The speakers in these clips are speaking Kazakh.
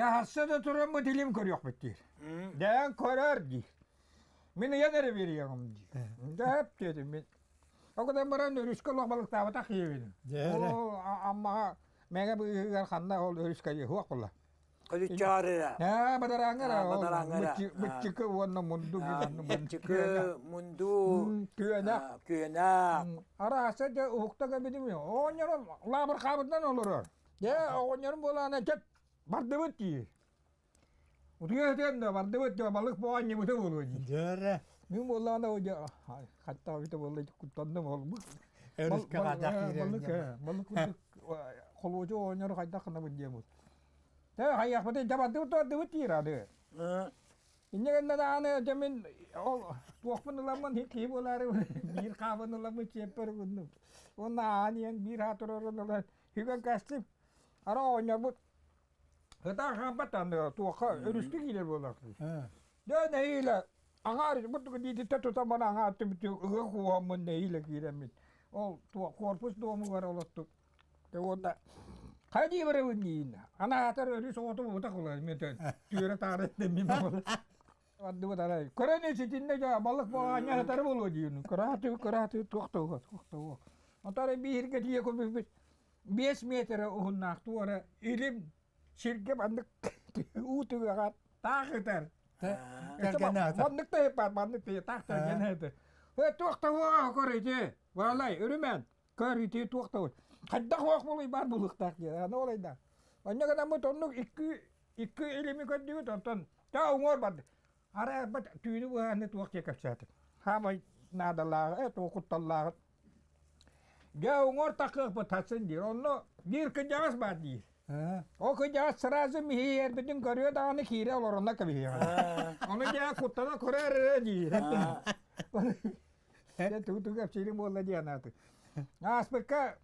Ya hasta da duran bu dilim görüyor mu diyor. Dayan karar diyor. Beni yanarı veriyorum diyor. Da hep dedim ben. O kadar bana örüşke lokmalık davata kıyabilirim. O ama mega bu yer kanda ol örüşke yuhak kolla. Kali çağırıra. Ha badarangara. Ha badarangara. Bıçıkı vanna mundu. Bıçıkı mundu. Küyena. Küyena. Ara hasta da uhukta kabidimiyor. O onların labır kabından olur. Ya onların bu lana çet Bardavati. Utuya tem de Bardavati balık boğan gibi de buluyor. Dere. Müm bollana hoca. Hatta bir de bolla kutlandım olma. Örüske kadak yere. Balık balık koloca oynar kadak ne bu diye bu. De hayak bu de jabatı da da tira de. İnne ganda da ana cemin o tuğfun lamman hiç iyi bolar. Bir kahvan lamman çeper gundum. Ona aniyen bir hatırorun olan. Hügan kastim. Ara oynar bu хытахамбатан туха өрүстүк иле болакты. Дөн эйле аңар бутук дидите тута бана аңар түбүтү ыгы хуамын эйле киремит. Ол туа корпус дому бар олоттук. Те онда Хайди беревин дейін. Ана атар өріс отып отақ олай метен. Түйірі тарықты мен болы. Адды бұтарай. Көрәне сетінде жа балық болған не атар болу дейін. Күраты, күраты, тоқтауға, тоқтауға. Отары бейірге тие көмек біз. 5 метр ұғыннақ туары илім sirke bandık utu gat taketer. Gelgene atar. Bandık da hep bandık da takta gene de. Ve tuaktu wa korece. Vallahi örümen. Karite tuaktu. Kadda hoak mulai bar buluk tak ya. Ne olay da. Anya kana mo tonuk iki iki ilimi kan diu tonton. Ta ungor bad. Ara bat tüyü bu ne tuak ya kapsat. Ha mai nada la e O kıca sırazı mihi yer bütün görüyor da hani anı kire olur onda kabiyor. Onu ya kutlana kurar ere diyor. Ya tu tu kapçelim diye anlattı. Aspeka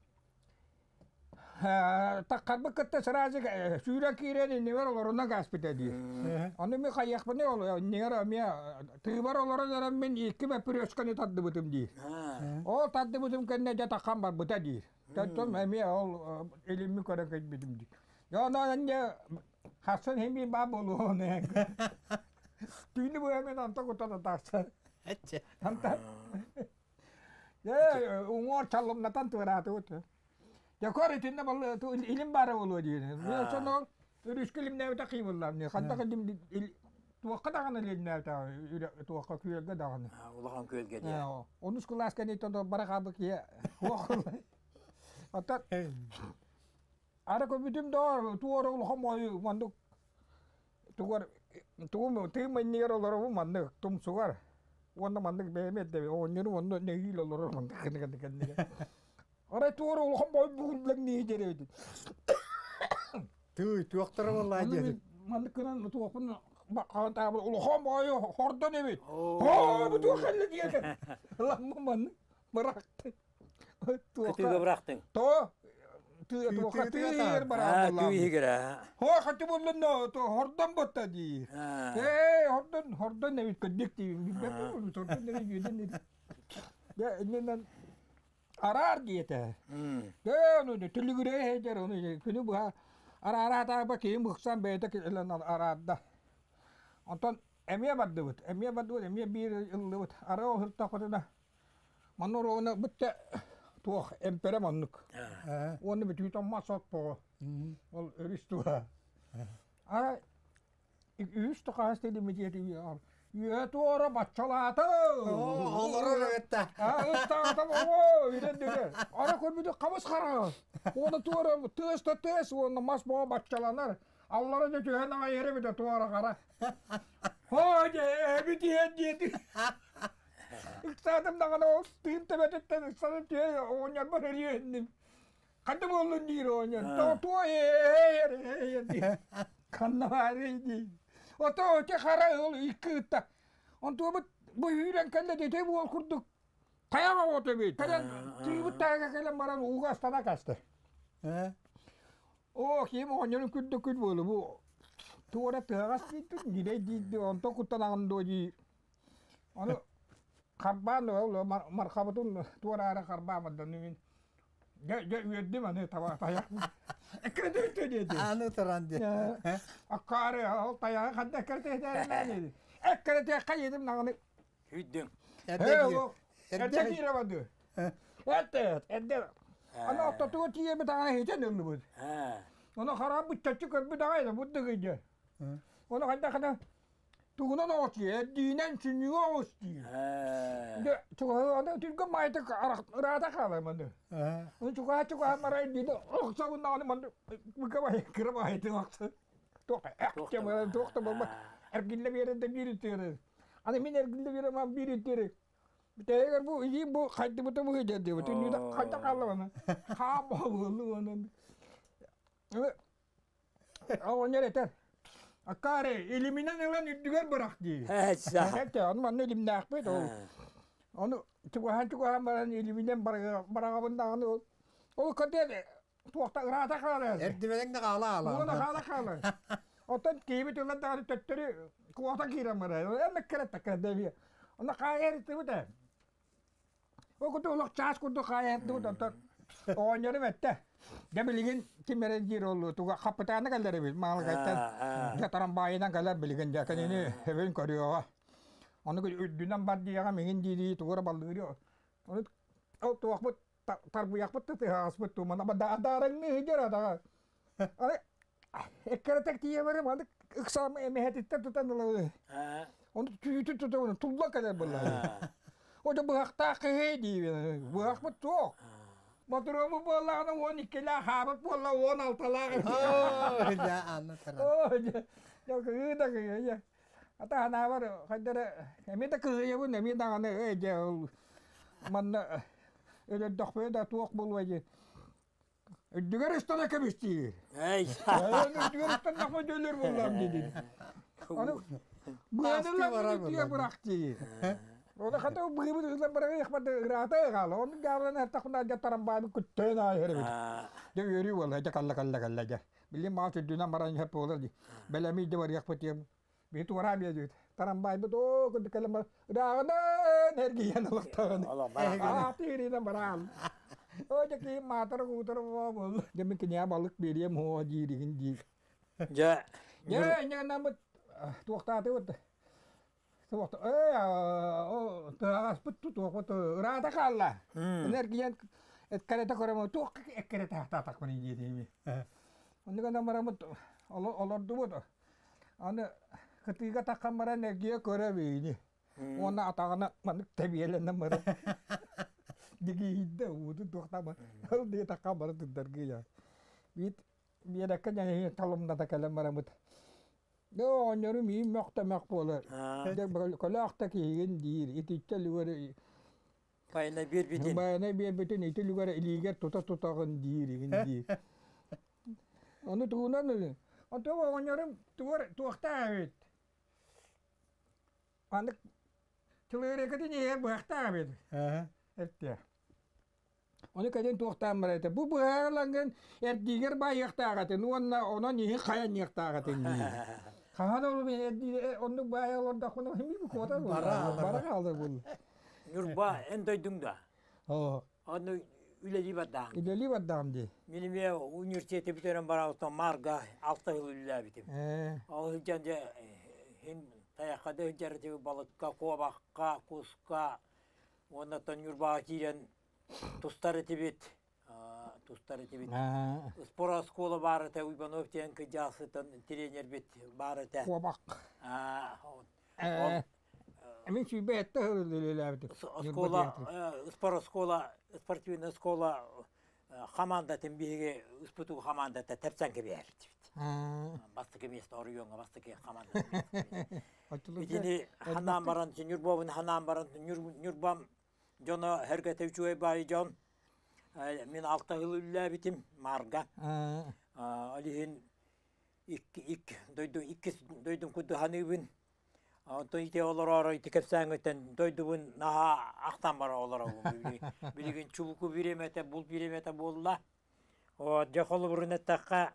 takkar bu kıtta sırazı e, şura kire de ne var olur onda gaspite diyor. Onu mi kayak mı ne oluyor? Ne var mi? Tığbar olur onda ben iki ve pürüş kanı tadı butum diyor. O tadı butum kendine de takkan var bu da. Tattım hmm. hemi al e, elimi kara kaçmadım diye. Ya da anne Hasan hemi bab olu ne. Tüylü bu hemen anta kota da tarsa. Hacı. Anta. Ya e, umur çalım natan tuğratı otu. Ya koritinde balı tu ilim bara olu diye. Ya sonra Rüşkülüm ne öte kıyımlar ne. Hatta kadim tuwakka da kana lin nata tuwakka kuyelga da kana. Ulahan kuyelga diye. Onu skulaska ne to barakabı ki. Tuwakka. Hatta ara ko bitim do tu oro lo homoy manduk tu war tu mo tu man ni ro lo manduk tum sugar. Wanda manduk be me de o nyu wanda ne hi lo lo manduk kan kan kan. Ara tu lang ni jere. Dedi. Manduk kan tu tu كتير براختن تو تو خطير برا الله تو هيجرا هو خطيب لنا تو هردن بتدي إيه هردن هردن نبي كدكتي هردن نبي جدني ده إننا أرار جيتا ده إنه تلقي ده هجر إنه كني بها أرارا تا بكي مخسام بيتك إلا أرار ده أنتن أمي بدوت أمي بدوت أمي بير اللوت أراه هرتا خدنا منو رونا بتة bir illut ara o hırta koduna. Manor ona bitte tuh empere manuk. Ha. Onu bitu tam masat po. Ol öristua. Ara üst kastı di meceti ya. Ya ыксаатымдагана ол тыын тебететтен ыксанып тие ооньян бар эриэнним кантип болдун диир ооньян туо эер каннабаарейди ото оте хара ол иккыытта он туобут буюрен келле дете бол курдук таяга отебейт кален тыыбыт таяга келен баран угастана касты о ким ооньонун күрдүк күр болу туора тыагас дийтүн дилей диитди онто куттанагындоо диир Onu Karban da öyle markabatın tuvarara karban da nümin. Ya ya üyeddi mi tava taya. Kredi ötüydü. Anı taran diye. Akkarı al taya kadda kredi ederim dedi. Ekredi kaydım nağını. Hüddüm. Erdek. Erdek yere bandı. Evet, erdek. Ana ototu tiye bir tane hiç önemli bu. Ona harap bu çocuk bir daha da bu da gece. Ona kadda kadda 누구는 어찌에 니는 진유가 어찌 근데 저거 하나 들고 마이트 가라 라다 가라 만데 어 저거 저거 말아 니도 억사고 나오는 만데 그거 봐 그거 봐 하여튼 억사 또 액체 뭐 독도 뭐 ergille bir yerde biritir ana hani min ergille bir yerde biritir Değer bu iyi bu kaydı bu da bu hıcadı bu. Tüm yuda kayda kalma. Ha bağlı onun. Ama nereye Akare eliminen elan üttüger bırak diye. Evet sağ. Evet de onun elimde akbet o. Onu tuğhan tuğhan baran eliminen baragabından hani o. O kadar tuğakta ırata kalan. Erdivenin de kala ala. Ona kala kalan. Otan kimi tülen dağını hani töttürü kuğata kiran bana. Emek kere takar deviye. Ona kaya erdi bu da. O kutu ulak çağız kutu kaya erdi bu da. Oğanyarım hmm. ette. Kalır biz. Mal kaytan. Ha. Ha. Yataran bayidan kalır bilgin. Jakan ini heaven koruyor. Onu ku dünden bad diye mengin didi tuga balı diyor. Onu o tuak bu tarbuyak bu tuh has bu tuh mana bada adarang nih hijau ada. Ale ekkere tek diye var ama iksam emehet itte tutan lalu. Ha. Onu tüyü tütü tütü onu tullak kadar bala. Ha. O da bırak ta kehedi. Bırak bu tuh. Motoru bu bala ana on ikila habat bala on altala. Оо, я аны тұран. Oh, ya kıyı da kıyı ya. Hatta hana var kadar emin de kıyı bu ne mi da ne e je man öyle dokpe da tuak bulwayı. Dügar istana kemişti. Ona kan tahu beri itu dalam barang yang pada rata ya kalau on garan harta kuna aja taramban kute na ya jadi Dia yuri wala kalla kalla kalla aja. Beli mau tu dina maran ya pola di. Bela mi jawar ya pati itu waram ya itu oh kudu kalam energi yang ya nolak tahu. Allah barang. Ah tiri na. Oh jadi matar. Jadi kenya balik beri mau jadi dingin. Ya. Ya, jangan nama tuak tadi udah kohta, ära põttu tuokot raha taga alla hmm. energia et kare takorema tuok ekkere tähä tatakma nii nii tiimi on eh. niga namara mut olo olordu mut ane ketiga takamara energia kore viini hmm. ona atagana manuk tebiyele namara digi hidde udu tuoktama hal hmm. di takamara tudargi ya bit biedakkan yang talom natakalamaramut kala maramut. Yo nyoru mi makta makpola. Ha. Dia bakal kalau akta kihin dir itu luar Payına bir bitin. Bayana bir bütün itu luar iliger tuta tuta kan dir dir. Onu tuğunan öyle. O tuğu onların tuğur tuğta evet. Anık Çılığır kadın yer bırakta evet. Ә? Ette. Onu kadın tuğta mıraydı. Bu bu herlangen er diğer bayakta gatın. Ona ona niye kayan yakta gatın. Kahan oğlum er onu bayalar da konu hemi bu kota bu. Bara. Bara kaldı bu. Nurba en doydum da. Oh. Onu üle libada. İdeli vadam di. Benim ya üniversitede bitiren bara usta marga altı yıl ülle bitim. O hıncanca hin tayakada hıncara tebi balıkka, kovakka, kuska. Ondan sonra yurbağa giren tustları te Uybanov tiyan kıcası trener bit bara te. Kuabak. Ah, Eh. Emin şu bir ette hırlı lavdı. Скола, э, спора скола, спортивная скола, э, команда тем биге, испыту команда та терценке бер. Ah. Бастыки место орыйонга бастыки команда. Açılır. Итини ханан баран, нюрбовын ханан баран, нюрбам, жоно хергете үчуе бай жон. Мен алты жыл үллә битим, марга. Ah. Алихин ик дойду икки дойдум куду ханыбын. Онто ите олар ара ите кепсәң өтен дойдубын наха ақтан бара олар билеген чулуку биремете бул биремете болла. О жаколу бурунеттакка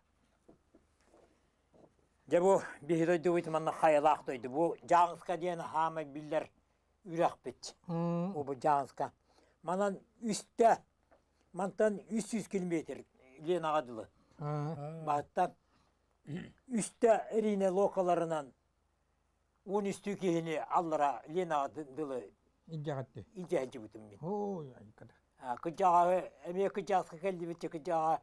Жабу бихи дойду бит манна хаялак дойду. Бу жаңыска диен хама биллер үрәк бит. О бу жаңыска. Манан үстә мантан 300 километр лен агадылы А, баттан. Үстә эрине локаларынан он үстү кихини аллара лен агадылы инжагатты. ижәҗи бутым мен. Ой, ай када. кыжағы эме кыжасы келди битте кыжага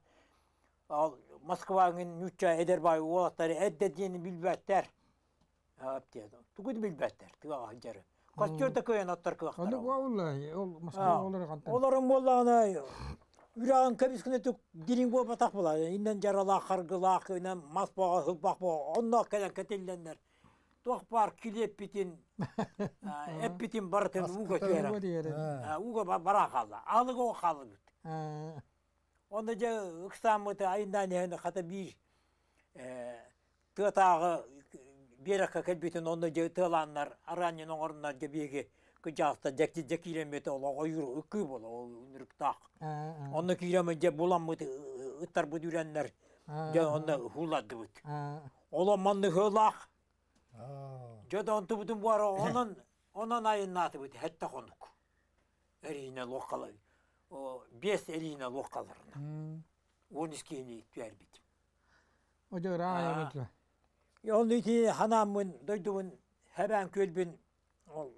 ал москваның нуча эдербай уолаттары эдде диени билбәттер аптия тугуд билбәттер тыга жары. Аттар Аны кыактар валлаhi, ол А, Москва олар кантан. оларың боллагана үрагын кебискіне түк дирин бол батақ бола инен жарала харгылақ инен мас бога хылбақ бога онна келен кетелдендер тох бар килеп битин. Эп битин бартын уга Ой, кера диере. уга ба- бара калды. Алыга о калды бит. А, Onda ja ыксамыты айында нехені қата бир тыатағы бераққа келбетін онда же тыланнар араннин оңоруннар же беги кыжаақта жакти жакиремете ол ойыр үкү бола ол а, онда киреме же буламмыты ыттар бут үреннер а, же онда хулады а, ола манны хылак Аа. же да онту бутун бара онон онон айын наты бут хетте конук эрине локалы бес эрине локаларына м. он Ожо рая мутла. Yon iti hanamın doyduğun hemen kölbün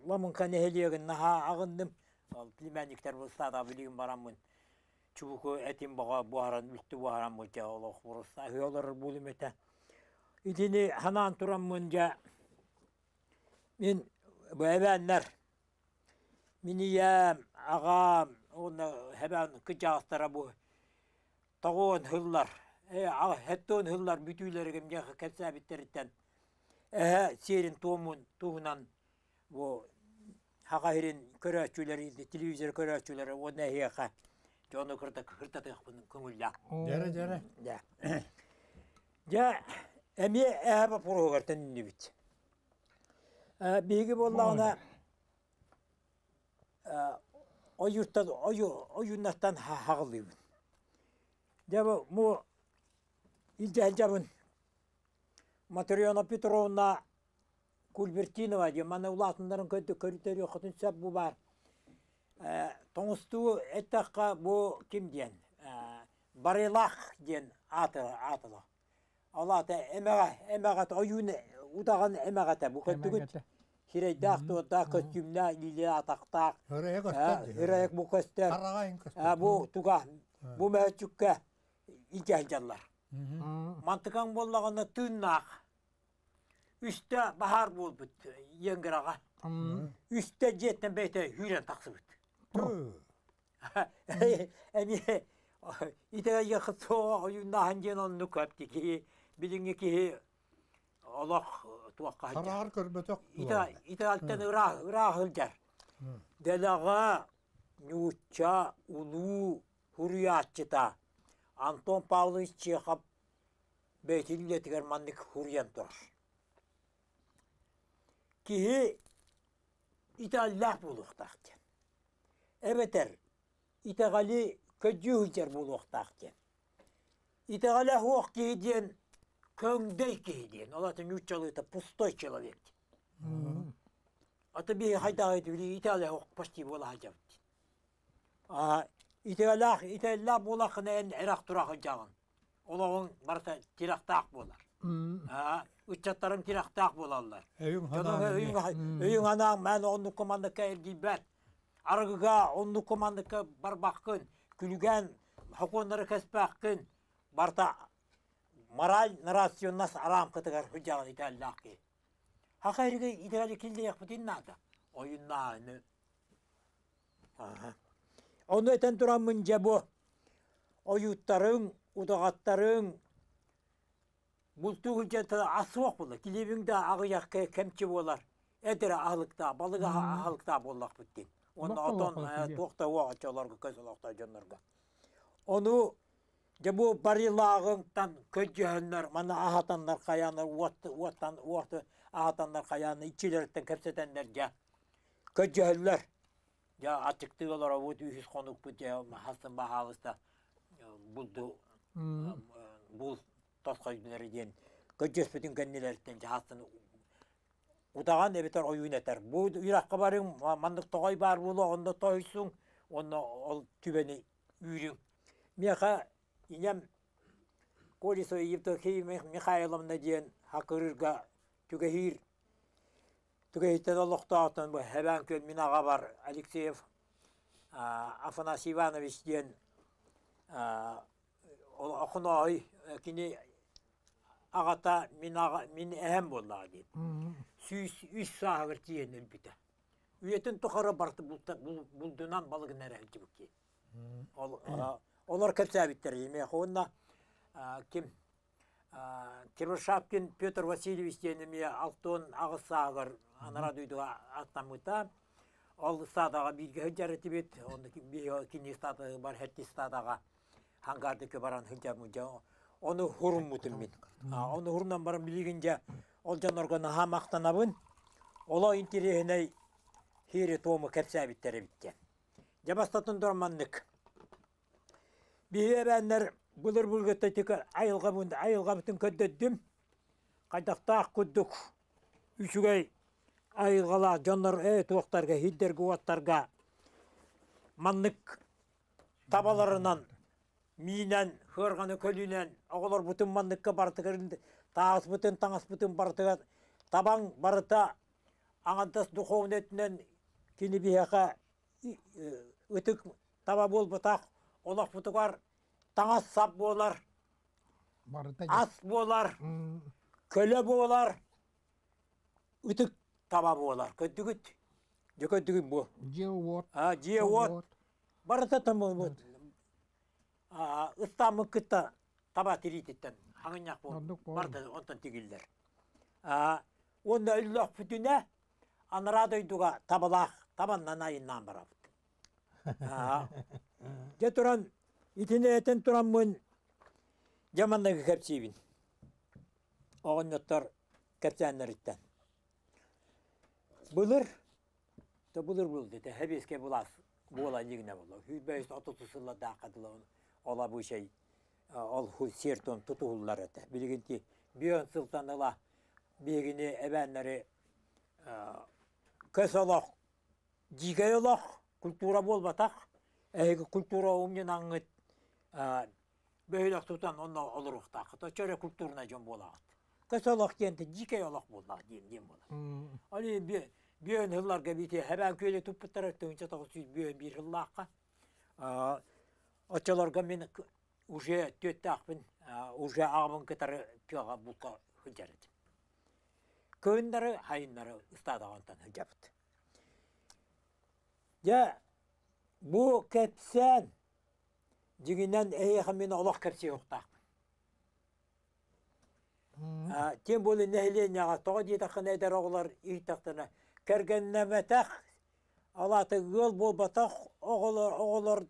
lamın kan ehliyeğin naha ağındım. Al limenlikler bu sada bileyim baramın. Çubuku etim bağa buharan ülktü buharan ja Allah burası. Hıyorlar bulum ete. İtini hanan turamınca min bu ebenler miniyem ağam onu hemen kıcağıstara bu tağın hıllar e a hetton hıllar bütüylerigen ya ketsabitleritten e serin tomun tuğunan bu hakahirin köröçüleri televizyon köröçüleri o ne hiyaka Жоны кырта кырта. Жара жара. Ja. Ja, эми эбе прогартын нибит. Э биги боллагына э оюртан ою оюннаттан хагылып. Жабы жабын Материона Петровна Кульбертинова же мана улатындарын көтө көрүтөр окутун сап бу бар. Э тоңусту эттакка бу ким диен? Э Барилах диен аты атыла. Алата эмега эмега оюн удаган эмегата бу көтүгүт. Хирейдак да костюмна иле атактак. Höreye Э gösterdi. Ирек бу бу туга бу мәчүккә илжал жаллар. А, Мантыкаң боллаганы тыннак. Үстә бахар бул бит яңгырага. м. Үстә жеттен бете хүрен таксы бит. Tüh. Эми итеге якытсо оюнда ханжен онну көпти ки билинге ки Аллах улу хуриятчыта Антон Павлович Чехов бейтилге тигер манник хуриян турар. Кихи италлах булуқтақты. Эбетер итагали көджүхүчер булуқтақты. Итагали хуақ кейден көңдей кейден. Олатын нючалыта пустой человек. Ата би хайда айтыли Италия хуқ почти бола. А Италия Италия бола хнен Ирак турах жагын. Олавын барса тирақтақ болар. м. А учаттарым тирақтақ болалар. Evin Жонун hanağını өйүң М. өйүң анан мен онну командакка эрдибет. Аргыга онну командакка барбаккын, күлгән хоконнары кеспәккын. Барта мораль нарационнас арам кытыгар хуҗагын итәлләки. Хакайрыга идәле килде. Oyunlarını. Aha. Onu eten duramınca bu oyutların, udağatların Bultuğu jata asıaq bolar. Kilebingde ağıyak kemçi bolar. Edere ahlıkta, balığa ahlıkta bollak bitti. Onu Bakkal aton bakkal kiliyor. toqta waqaçalarga kösəlaqta janlarga. Onu de bu barilağından köjönler, mana ahatanlar qayanlar, uat uattan uatı ahatanlar qayanı içilerden kepsetenler ja. Köjönler. Ya açıktılar o dühüs konuk bu ya hasın bahalısta buldu м. бул тосқойдуларыден көжөс бүтүн кеннелерден жасын удаган эбетер оюн этер бу иракка барың мандык тогой бар булу онда тойсуң онда ол түбени үйрің. Меха инем Колесо Евдокия Михайловна диен хакырырга түгехир түгехиттен олықтаатын бұл хәбән көл min аға бар Алексеев а, Афанасий Иванович диен оқын ой кини ағата min аға min әһәм болла дейт. Сүйіс үш сағыр тиен үлбіті. Үйетін тұқары барты бұлдынан балығын әрі. Ол, а, Олар кәпсәбиттер еме. Онна а, ким а, Кирушапкин Петр Васильевич денеме алтон ағыс сағыр анара дүйдіға аттамыта. Ол стадаға билге хыджары тибет. Онда кини стады бар хәтти стадаға хангардыкі баран хыджа мұджа. Оны хурум мутым мен. Оны хурумнан баран билигинже ол жанорға наха мақтанабын. Ола интерехіней хири тому кәпсәбиттері біткен. Жабастатын дорманнык. Бие бәннер бұлыр бұлгетті тек айылға бұнды, айылға бүтін көддеддім. Қайдақта күддік үшігей айылғала жонлар әй туақтарға, хиддергі уаттарға маннык табаларынан миінен, хөрғаны көлінен, оғылар бұтын манныкка бартығырынды, тағыс бұтын, таңас бұтын бартыға, табан барыта, аңантас духовнетінен кені бияқа үтік таба бол бұтақ, олақ бұтығар, таңас сап болар, ас болар, көлі болар, үтік таба болар. Көттігіт, жөкөттігін. Же вот. А, жие от, барыта тамы вот. А, ыстамы кытта таба тиритеттен, хаңынyak бол, барды онтан тигілдер. А, онда үллөх бүтіне, анара дойдуға табалақ, табаннан айыннан барабыт. Же туран, итіне етен туран мұн, жамандығы кәпсейбін. Оғын yottар кәпсәнлер иттен. Бұлыр, то бұлыр болды, те хәбеске бұлас, була нигне болу. Хүбәйс отутусылла дақадыла ола бұл şey, ол хул сертон тутулар эте. Билгенти бион сылтаныла бегине эбәннәре көсолох, жигеолох, культура болбатак, эге культура умнен аңыт бөйлөк тутан онно олуруктак. То чөре культурна жон болагат. Көсолох кенте жигеолох болла дем дем бола. Али би бүйөн хылларга бите тогус сүйүз бүйөн бир хыллакка. Очолорга мен уже төттакпын, уже агын кытары пьяга булка ыстадагантан хыжабыт. Я бу кепсен жигинен эйха мен олох кепсе жоктак. Тем более нәһиленияға тоға дейді қынайдар оғылар иртақтана. Кәргеннәметәқ, алаты ғыл бол батақ оғылар, оғылар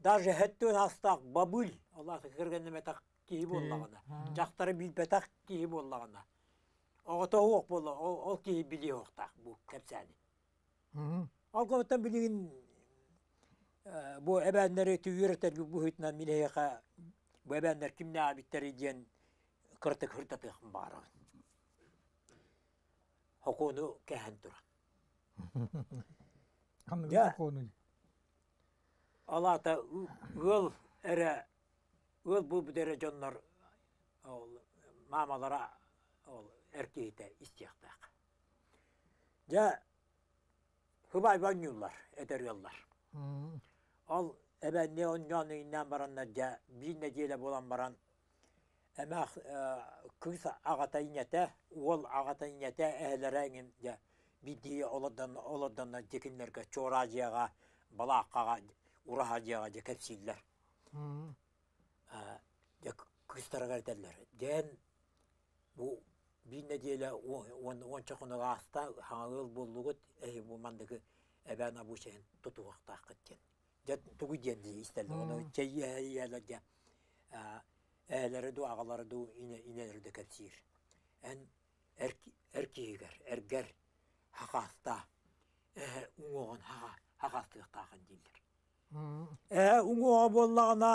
даже хәттен астақ бабыл, алаты кәргеннәметәқ кейі боллағана. Жақтары билбетақ кейі боллағана. Оғыта оқ болла, ол кейі біле оқтақ бұл кәпсәні. Ал көміттен бұл әбәнлері түйіреттер бұл хүйтінен минеяқа бұл әбәнлер кімне абиттері ден кыртык хыртатык бары. Хокуну кәһән тура. Қаны Я. кону. Алата ыл эре ыл бу бидере жоннор ол мамалара ол эркейте истияктак. Ja хыбай банюлар этереллар. Ал эбен не он яны иннен баранна ja бир неделе болан баран Әмә күз ағата инәтә, ол ағата инәтә әһләрәңин я биди оладан оладан декинләргә чоражыга, балаққа урахажыга же кәпсилләр. Я күстәргә әйтәләр. Ден бу бир неделе он он чакыныга аста хаңыл буллыгыт э бу мандыгы әбәна бу шәен тутуакта кыттен. Я тугы денди истәлде. Оны чәй ялә я әлері ду ағалары ду инелері де кәпсир. Ән әркейгер, әргер, хақаста, ұңоғын хақастықтағын дейлер. Ә ұңоға боллағына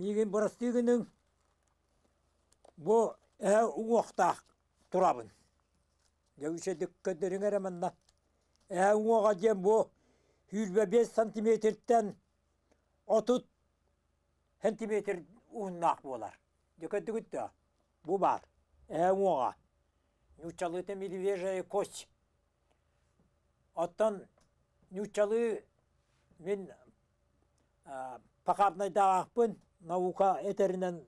меген бұрастығының бұ ә ұңоқта тұрабын. Жәуше дүккөдерің әрімінна. Ә ұңоға дем бұ 105 сантиметрден отут сантиметр ууннаах буолар дөкөттүгүттө бу бар эңуга нючалыты медвежья кость оттон нючалы мен пакарнайдаахпын наука этеринен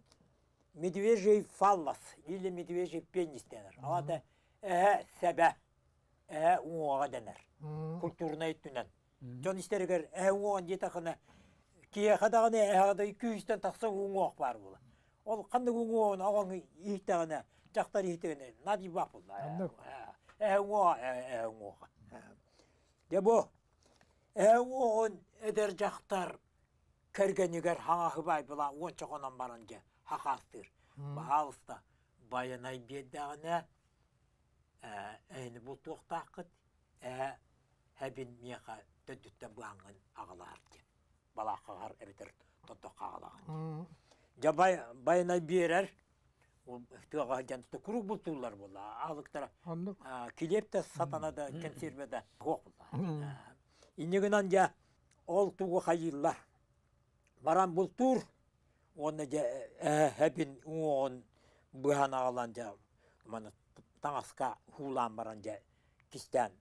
медвежий фаллас или медвежий пенис денер алата эһэ себе эһэ уңуга денер культурна иттүнен жон истеригер эһэ уңуган диетахына кие хадаганы эһагада күйістен тақса уңуак бар була. Ол кандай уңуогун оған иhtagana жактар иhtagana нади эһэ уңуга эһэ уңуга дебо эһэ уңугун эдер жактар кергенигер хаңахы бай була ончогонан баранже хакастыр баалыста баянай беддагына эйни бул туктакыт э хәбин мияка төттүттен буанган агалар ди балакагар эбитер тоттокка агалаган жа баянай берер ол туага жанты курук бултуулар була. Алыктара Аннык. килепте сатанада консерведе хок була. Иннегинан жа ол тугу хайыллар баран бултур оны жа хәбин уон бухан агалан жа мана таңаска хулан баран жа кистен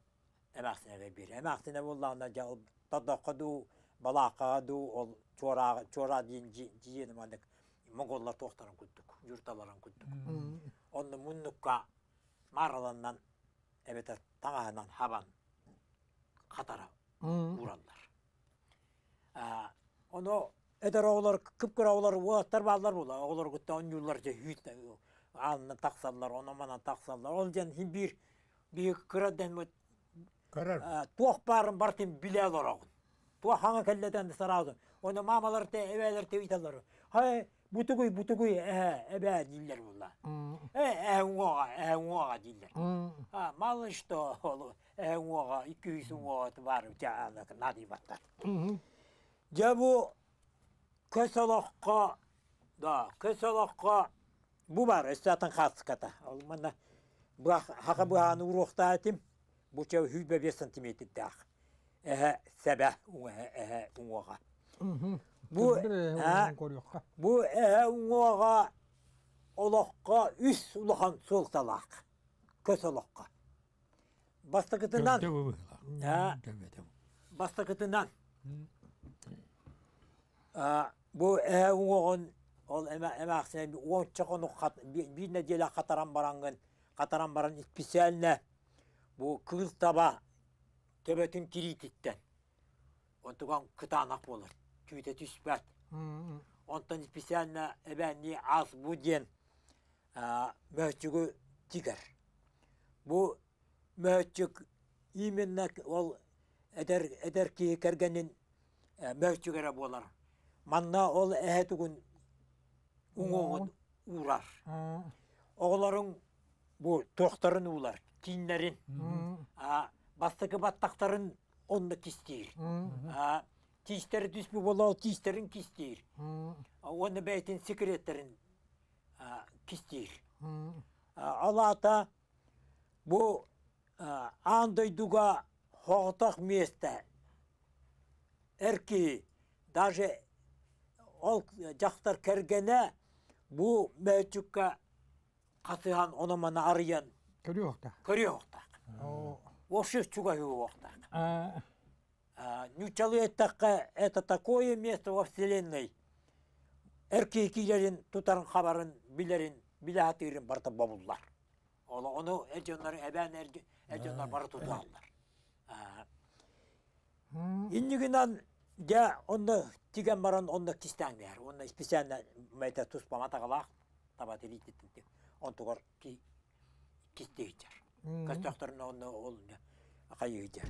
эмаксинеге бир эмаксине булланда жа ол тодокоду балакаду ол чора чора дин жиен мандык монголлар тоқтарын күттүк журталарын күттүк онны муннукка мараланнан эбете хабан катара ураллар оно эдер оголор кыпкыр оголор уаттар баалар була оголор күттө он юллар же хүйт анына таксаллар оно манан таксаллар ол жан бир бир кыраден. Туох барын бартын биле олорогун туох хаңа келледен сараудун оны мамалар те эбелер те уйталар хай бутугуй бутугуй э эбе диллер була. Э э уга э уга диллер а мало что ол э уга 200 уга бар жаана нади баттар жабу көсөлөккө да көсөлөккө бу бар эстатын хаската ал мана бу хака бу аны урухта этим бу ча хүбе 5 сантиметр дах. Э себе уга э уга бу а бу э уга олокко үс улахан көсөлөккө бастыкытынан Ha. бастыкытынан бу э ол бир неделя катаран барангын катаран баран специально бу кыл таба төбөтүн тирититтен онтуган кытаанак болор түйте түспөт онтон специально эбени аз бу диен мөчүгү тигер бу мөчүк именно ол эдер эдер ки кергенин мөчүгере болар манна ол эхетугун уңоңун урар оголорун бу тоқтарын улар киннерин бастыкы баттактарын онда кистейир тиистери түспү боло тиистерин кистейир оны бәйтин секреттерин кистейир алата бу андойдуга хоғытақ месте эрки даже ол жақтар кергене бу мөчүкка катыхан ономана арыян Көрүөхтә. көрүөктак оши чуга юоктак А, нючалы этакка это такое место во вселенной эрки килерин тутарын хабарын билерин билатырын барта бабуллар Ола onu эжондар эбен эжондар бары туталар иннигинан ja онда тиген баран онда кистен бер онда специально тагалак таба телитит он тугар ки кистейчер кастактарын онда ол кайыйчер